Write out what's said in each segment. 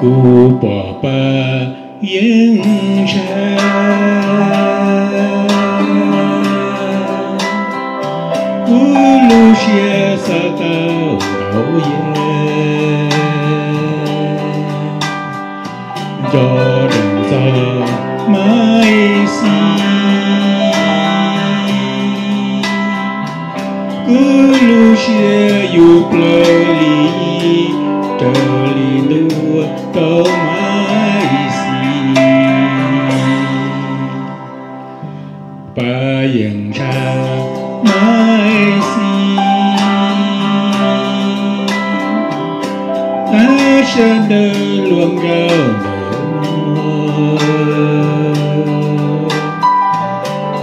cụ bỏ ba yên ra cụ xia sa tao đau yên cho đừng mai si cứ xia yu plơ li trở li lua tao mai si ba yên ra mai si ta sẽ đỡ luôn gạo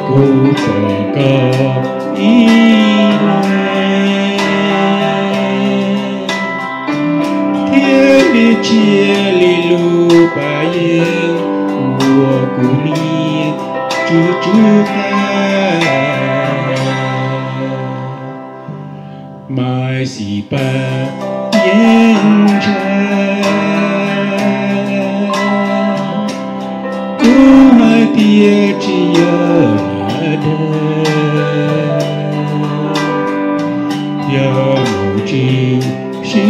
cô chia li lu ba yên. Mùa cũ ni chú chú ta mai si ba yên cha. Cú mai tia chỉ nhớ là đời nhớ mù chi xí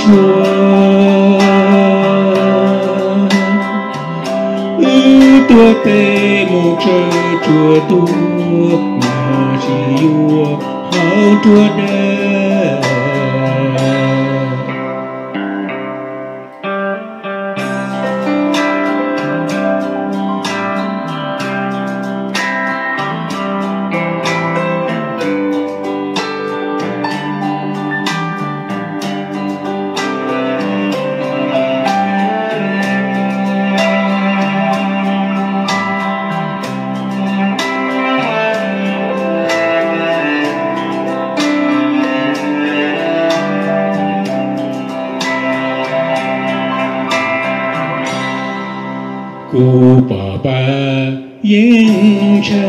xua tê chùa tu mà chỉ yua hao cụ bà ba yên cha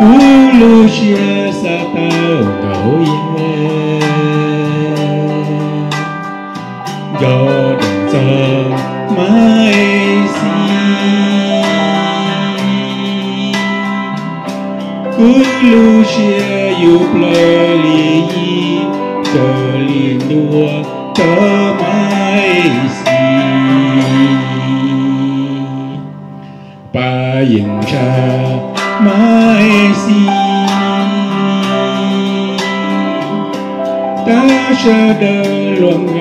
cụ lu chia sa tao ngẫu yên do đừng giờ mai si cụ lu chia yu plơ li yi tờ li đua si si ta sẽ luôn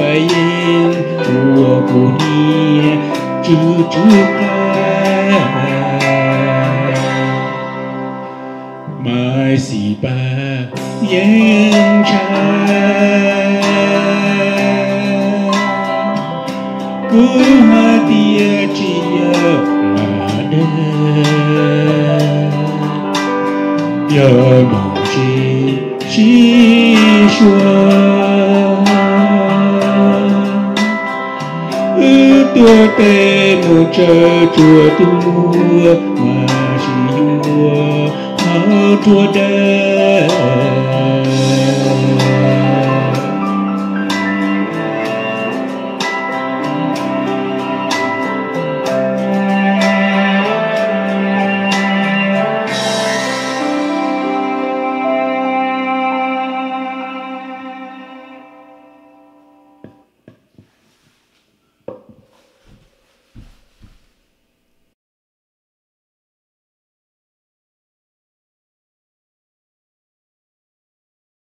bay lời thiên li cô ni chú chú ca mai si ba yên cha. Cứ hoa tia chia mà đơn. Giờ nhớ mong chi chi xua ư tua tê mù chờ chùa tu mà chỉ mua mà chùa đời.